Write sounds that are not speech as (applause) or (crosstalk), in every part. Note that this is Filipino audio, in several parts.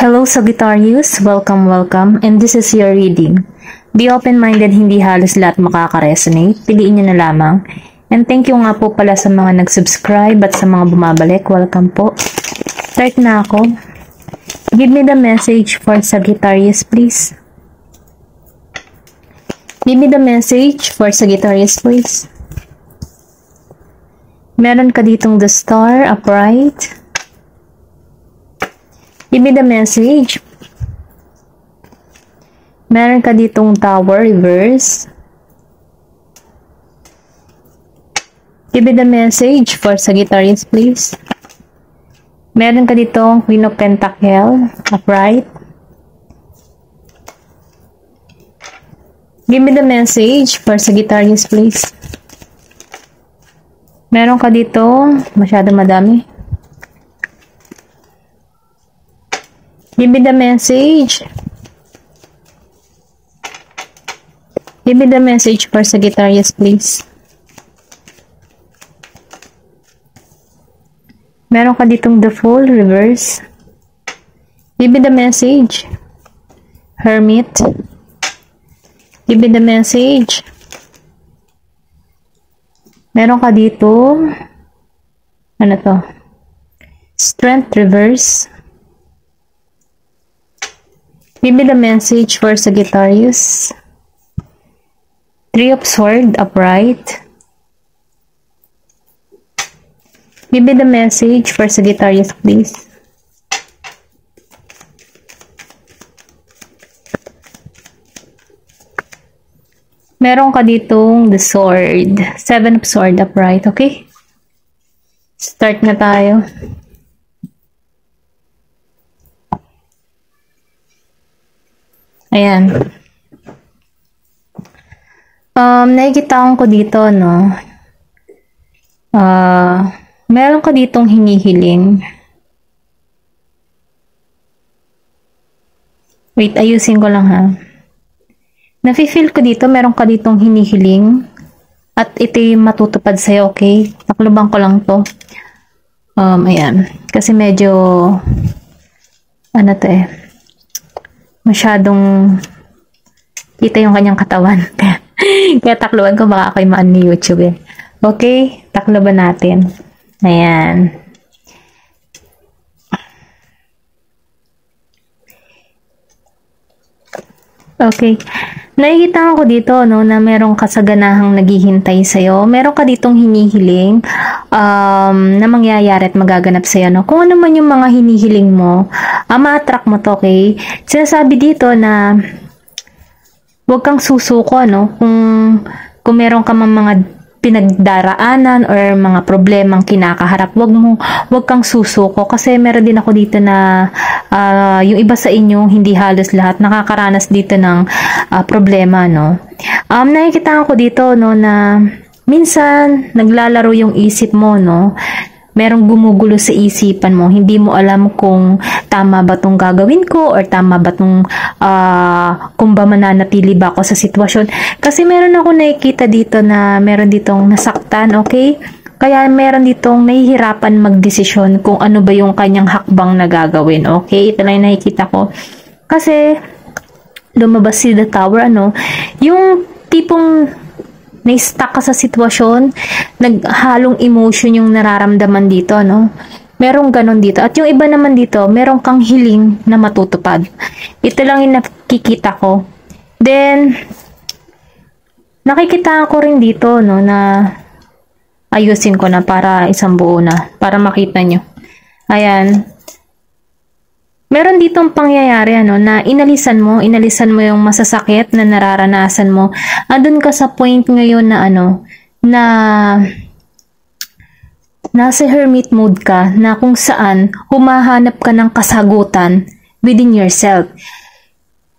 Hello Sagittarius, welcome, welcome, and this is your reading. Be open-minded, hindi halos lahat makaka-resonate. Piliin nyo na lamang. And thank you nga po pala sa mga nag-subscribe at sa mga bumabalik. Welcome po. Start na ako. Give me the message for Sagittarius, please. Give me the message for Sagittarius, please. Meron ka ditong the star, upright. Give me the message. Meron ka ditong tower, reverse. Give me the message for Sagittarius, please. Meron ka ditong Queen of Pentacle, upright. Give me the message for Sagittarius, please. Meron ka dito, masyado madami. Give me the message. Give me the message for Sagittarius, please. Meron ka ditong the full reverse. Give me the message. Hermit. Give me the message. Meron ka dito. Ano to? Strength reverse. Give me the message for Sagittarius. Three of Swords upright. Give me the message for Sagittarius, please. Meron ka ditong the sword. Seven of sword upright, okay? Start na tayo. Ayan. Um, nakikita ko dito, no? Uh, meron ka ditong hinihiling. Wait, ayusin ko lang ha. Nafe-feel ko dito, meron ka ditong hinihiling. At ito yung matutupad sa'yo, okay? Takluban ko lang to. Um, ayan. Kasi medyo, ano to eh, masyadong kita yung kanyang katawan. (laughs) Kaya takluban ko baka ako'y maan ni YouTube eh. Okay, takluban natin. Ayan. Okay. Nakikita ko dito no na merong kasaganahang naghihintay sa iyo. Meron ka ditong hinihiling um, na mangyayari at magaganap sa iyo no. Kung ano man yung mga hinihiling mo, uh, ma-attract mo to, okay? Sinasabi dito na huwag kang susuko no kung kung meron ka mga pinagdaraanan or mga problemang kinakaharap, wag mo wag kang susuko kasi meron din ako dito na uh, yung iba sa inyo hindi halos lahat nakakaranas dito ng uh, problema no. Um nakikita ko dito no na minsan naglalaro yung isip mo no merong gumugulo sa isipan mo. Hindi mo alam kung tama ba tong gagawin ko or tama ba tong uh, kung ba mananatili ba ako sa sitwasyon. Kasi meron ako nakikita dito na meron ditong nasaktan, okay? Kaya meron ditong nahihirapan magdesisyon kung ano ba yung kanyang hakbang na gagawin, okay? Ito lang yung nakikita ko. Kasi lumabas si The Tower, ano, yung tipong na-stuck ka sa sitwasyon, naghalong emotion yung nararamdaman dito, no? Merong ganon dito. At yung iba naman dito, merong kang hiling na matutupad. Ito lang yung nakikita ko. Then, nakikita ko rin dito, no, na ayusin ko na para isang buo na, para makita nyo. Ayan meron ditong pangyayari ano na inalisan mo, inalisan mo yung masasakit na nararanasan mo. Andun ka sa point ngayon na ano na nasa hermit mode ka na kung saan humahanap ka ng kasagutan within yourself.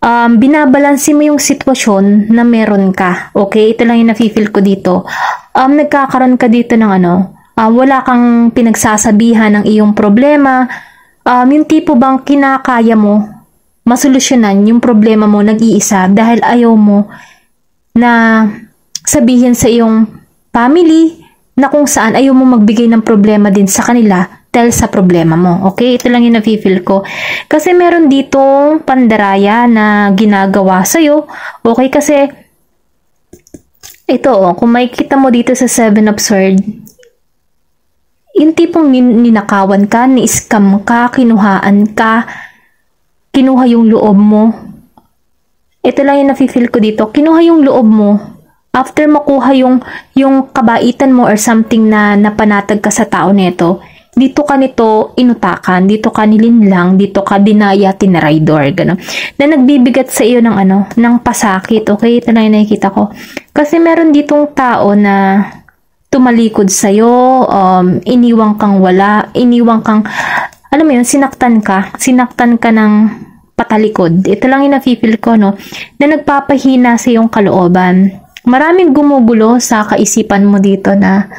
Um, binabalansi mo yung sitwasyon na meron ka. Okay? Ito lang yung nafe-feel ko dito. Um, nagkakaroon ka dito ng ano, uh, wala kang pinagsasabihan ng iyong problema, um, yung tipo bang kinakaya mo masolusyonan yung problema mo nag-iisa dahil ayaw mo na sabihin sa iyong family na kung saan ayaw mo magbigay ng problema din sa kanila dahil sa problema mo. Okay? Ito lang yung nafe-feel ko. Kasi meron dito pandaraya na ginagawa sa'yo. Okay? Kasi ito, oh, kung makikita mo dito sa Seven of Swords, yung tipong nin- ninakawan ka, ni-scam ka, kinuhaan ka, kinuha yung loob mo. Ito lang yung nafe-feel ko dito. Kinuha yung loob mo. After makuha yung, yung kabaitan mo or something na napanatag ka sa tao nito, dito ka nito inutakan, dito ka nilinlang, dito ka dinaya, tinraidor, gano'n. Na nagbibigat sa iyo ng ano, ng pasakit, okay? Ito na yung nakikita ko. Kasi meron ditong tao na tumalikod sa'yo, um, iniwang kang wala, iniwang kang, alam mo yun, sinaktan ka, sinaktan ka ng patalikod. Ito lang yung nafe-feel ko, no, na nagpapahina sa iyong kalooban. Maraming gumugulo sa kaisipan mo dito na,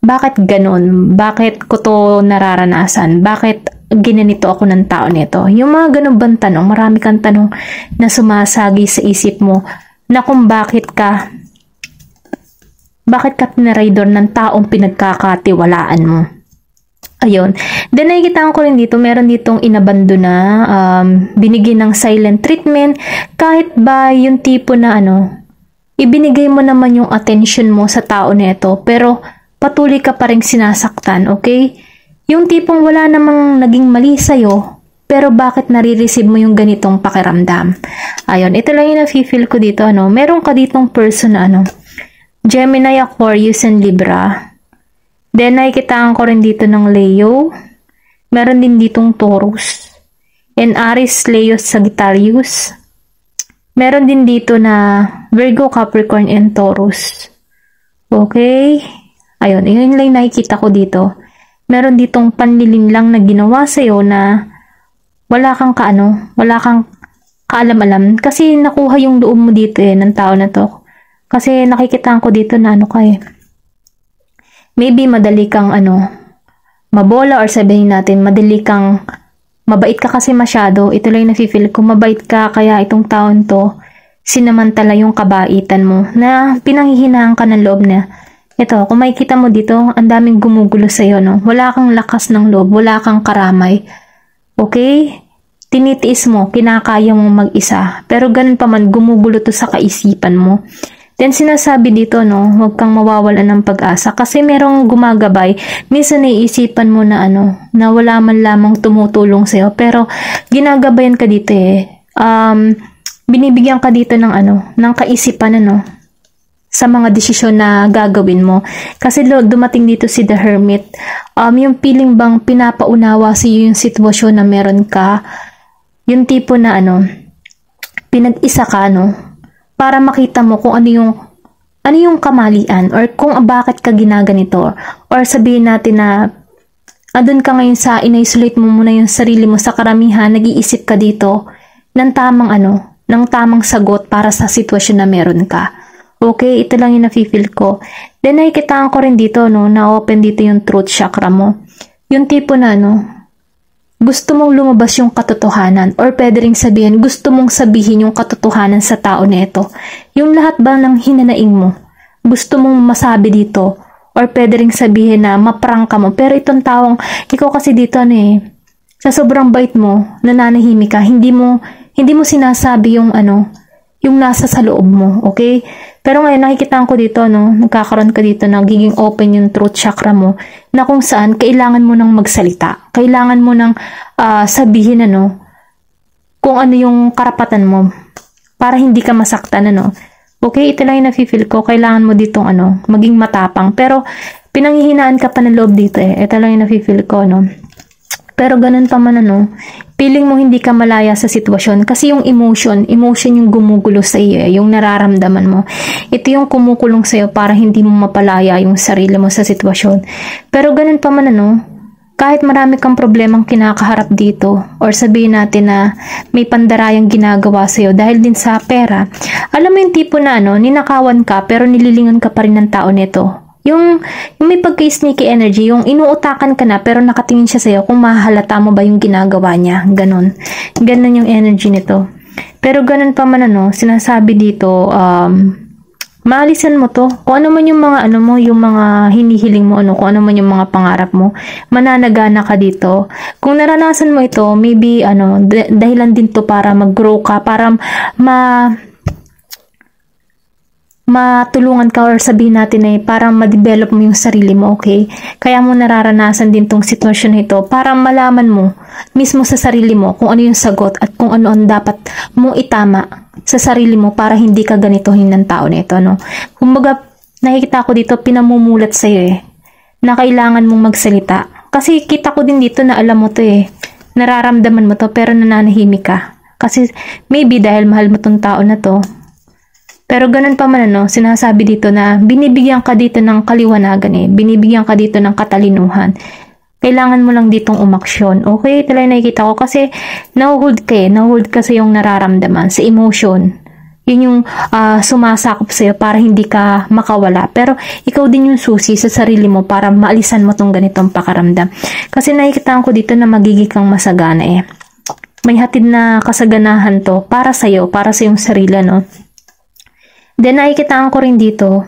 bakit ganun? Bakit ko to nararanasan? Bakit ginanito ako ng tao nito? Yung mga ganun bang tanong, marami kang tanong na sumasagi sa isip mo na kung bakit ka bakit ka tinaraydor ng taong pinagkakatiwalaan mo. Ayun. Then nakikita ko rin dito, meron ditong inabando na um, binigyan ng silent treatment kahit ba yung tipo na ano, ibinigay mo naman yung attention mo sa tao nito pero patuloy ka pa rin sinasaktan, okay? Yung tipong wala namang naging mali sa'yo, pero bakit nare-receive mo yung ganitong pakiramdam? Ayun, ito lang yung nafe-feel ko dito, ano? Meron ka ditong person na, ano? Gemini, Aquarius, and Libra. Then, nakikitaan ko rin dito ng Leo. Meron din ditong Taurus. And Aries, Leo, Sagittarius. Meron din dito na Virgo, Capricorn, and Taurus. Okay? Ayun, yun lang nakikita ko dito. Meron ditong panlilinlang na ginawa sa'yo na wala kang kaano, wala kang kaalam-alam. Kasi nakuha yung loob mo dito eh, ng tao na to. Kasi nakikita ko dito na ano ka eh. Maybe madali kang ano, mabola or sabihin natin, madali kang, mabait ka kasi masyado. Ito lang yung nafe-feel ko, mabait ka kaya itong taon to, sinamantala yung kabaitan mo na pinanghihinaan ka ng loob na ito, kung makikita mo dito, ang daming gumugulo sa'yo, no? Wala kang lakas ng loob, wala kang karamay. Okay? Tinitiis mo, kinakaya mong mag-isa. Pero ganun pa man, gumugulo to sa kaisipan mo. Then sinasabi dito, no, huwag kang mawawalan ng pag-asa kasi merong gumagabay. Minsan naiisipan mo na ano, na wala man lamang tumutulong sa'yo. Pero ginagabayan ka dito eh. Um, binibigyan ka dito ng ano, ng kaisipan ano, sa mga desisyon na gagawin mo. Kasi dumating dito si The Hermit, um, yung feeling bang pinapaunawa sa iyo yung sitwasyon na meron ka, yung tipo na ano, pinag-isa ka, no? Para makita mo kung ano yung ano yung kamalian or kung bakit ka ginaganito or sabihin natin na andun ka ngayon sa in-isolate mo muna yung sarili mo sa karamihan, nag-iisip ka dito ng tamang ano, ng tamang sagot para sa sitwasyon na meron ka. Okay, ito lang yung nafe-feel ko. Then nakikitaan ko rin dito, no, na open dito yung truth chakra mo. Yung tipo na, no, gusto mong lumabas yung katotohanan or pwede rin sabihin, gusto mong sabihin yung katotohanan sa tao na ito. Yung lahat ba ng hinanaing mo, gusto mong masabi dito or pwede rin sabihin na maprang ka mo. Pero itong taong, ikaw kasi dito, ano eh, sa sobrang bait mo, nananahimik ka, hindi mo, hindi mo sinasabi yung ano, yung nasa sa loob mo, okay? Pero ngayon, nakikita ko dito, no, nagkakaroon ka dito, nagiging open yung truth chakra mo, na kung saan, kailangan mo nang magsalita. Kailangan mo nang uh, sabihin, ano, kung ano yung karapatan mo, para hindi ka masaktan, ano. Okay, ito lang yung nafe-feel ko, kailangan mo ditong, ano, maging matapang. Pero, pinanghihinaan ka pa ng loob dito, eh. Ito lang yung nafe-feel ko, no. Pero ganun pa man ano, feeling mo hindi ka malaya sa sitwasyon kasi yung emotion, emotion yung gumugulo sa iyo, eh, yung nararamdaman mo. Ito yung kumukulong sa iyo para hindi mo mapalaya yung sarili mo sa sitwasyon. Pero ganun pa man ano, kahit marami kang problemang kinakaharap dito or sabihin natin na may pandarayang ginagawa sa iyo dahil din sa pera, alam mo yung tipo na ano, ninakawan ka pero nililingon ka pa rin ng tao nito yung, yung may pagka-sneaky energy, yung inuutakan ka na pero nakatingin siya sa'yo kung mahalata mo ba yung ginagawa niya. Ganon. Ganon yung energy nito. Pero ganon pa man ano, sinasabi dito, um, maalisan mo to. Kung ano man yung mga ano mo, yung mga hinihiling mo, ano, kung ano man yung mga pangarap mo, mananagana ka dito. Kung naranasan mo ito, maybe ano, dahilan din to para mag-grow ka, para ma matulungan ka or sabihin natin ay parang ma-develop mo yung sarili mo, okay? Kaya mo nararanasan din tong sitwasyon na ito para malaman mo mismo sa sarili mo kung ano yung sagot at kung ano ang dapat mong itama sa sarili mo para hindi ka ganitohin ng tao na ito, no? Kumbaga, nakikita ko dito, pinamumulat sa'yo eh, na kailangan mong magsalita. Kasi kita ko din dito na alam mo to eh, nararamdaman mo to pero nananahimik ka. Kasi maybe dahil mahal mo tong tao na to, pero ganun pa man ano, sinasabi dito na binibigyan ka dito ng kaliwanagan eh. Binibigyan ka dito ng katalinuhan. Kailangan mo lang ditong umaksyon. Okay, talaga nakikita ko kasi nahuhold ka eh. Nahuhold ka sa yung nararamdaman, sa emotion. Yun yung uh, sumasakop sa'yo para hindi ka makawala. Pero ikaw din yung susi sa sarili mo para maalisan mo tong ganitong pakaramdam. Kasi nakikita ko dito na magiging kang masagana eh. May hatid na kasaganahan to para sa'yo, para sa yung sarili, no? Then nakikitaan ko rin dito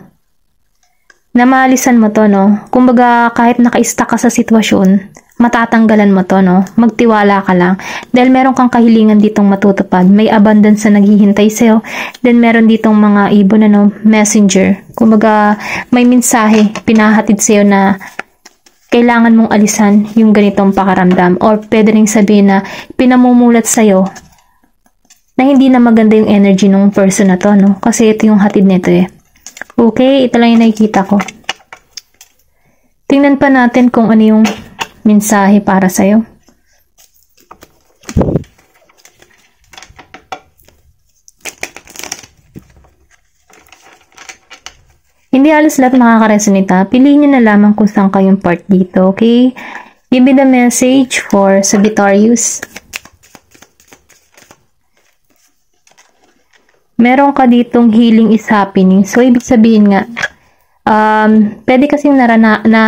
na maalisan mo to, no? Kumbaga, kahit naka-stuck ka sa sitwasyon, matatanggalan mo to, no? Magtiwala ka lang. Dahil meron kang kahilingan ditong matutupad. May abundance na naghihintay sa'yo. Then meron ditong mga ibon, ano, messenger. Kumbaga, may mensahe pinahatid sa'yo na kailangan mong alisan yung ganitong pakaramdam. Or pwede rin sabihin na pinamumulat sa'yo na hindi na maganda yung energy ng person na to, no? Kasi ito yung hatid nito eh. Okay, ito lang yung nakikita ko. Tingnan pa natin kung ano yung mensahe para sa'yo. Hindi halos lahat makakaresonita. Piliin nyo na lamang kung saan kayong part dito, okay? Give me the message for Sagittarius. Meron ka ditong healing is happening. So, ibig sabihin nga, um, pwede kasing narana, na,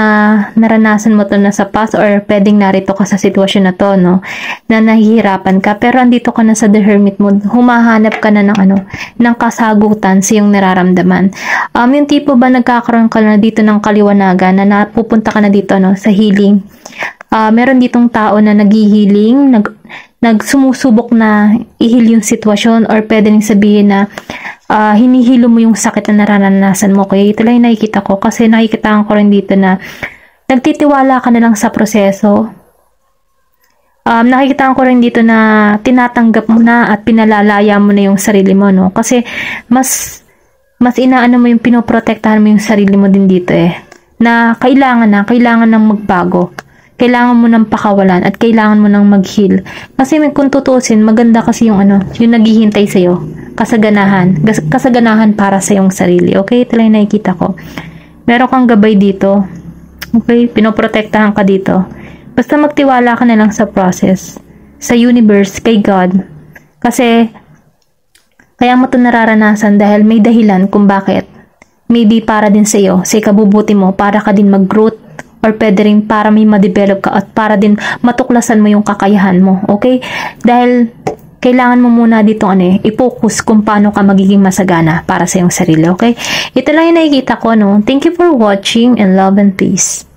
naranasan mo to na sa past or pwedeng narito ka sa sitwasyon na to, no? Na nahihirapan ka. Pero andito ka na sa The Hermit mode, humahanap ka na ng ano, ng kasagutan sa iyong nararamdaman. Um, yung tipo ba nagkakaroon ka na dito ng kaliwanagan na napupunta ka na dito, no, sa healing. Uh, meron ditong tao na naghihiling, nag, nagsumusubok na ihil yung sitwasyon or pwede rin sabihin na uh, hinihilo mo yung sakit na naranasan mo. Kaya ito lang yung nakikita ko kasi nakikita ko rin dito na nagtitiwala ka na lang sa proseso. Um, nakikita ko rin dito na tinatanggap mo na at pinalalaya mo na yung sarili mo, no? Kasi mas mas inaano mo yung pinoprotektahan mo yung sarili mo din dito eh. Na kailangan na, kailangan nang magbago kailangan mo ng pakawalan at kailangan mo ng mag-heal. Kasi kung tutusin, maganda kasi yung ano, yung naghihintay sa'yo. Kasaganahan. Kasaganahan para sa iyong sarili. Okay? Ito lang nakikita ko. Meron kang gabay dito. Okay? Pinoprotektahan ka dito. Basta magtiwala ka na lang sa process. Sa universe, kay God. Kasi, kaya mo ito nararanasan dahil may dahilan kung bakit. Maybe para din sa iyo, sa ikabubuti mo, para ka din mag-growth or pwede rin para may ma-develop ka at para din matuklasan mo yung kakayahan mo. Okay? Dahil kailangan mo muna dito ano eh, i-focus kung paano ka magiging masagana para sa iyong sarili. Okay? Ito lang yung nakikita ko, no? Thank you for watching and love and peace.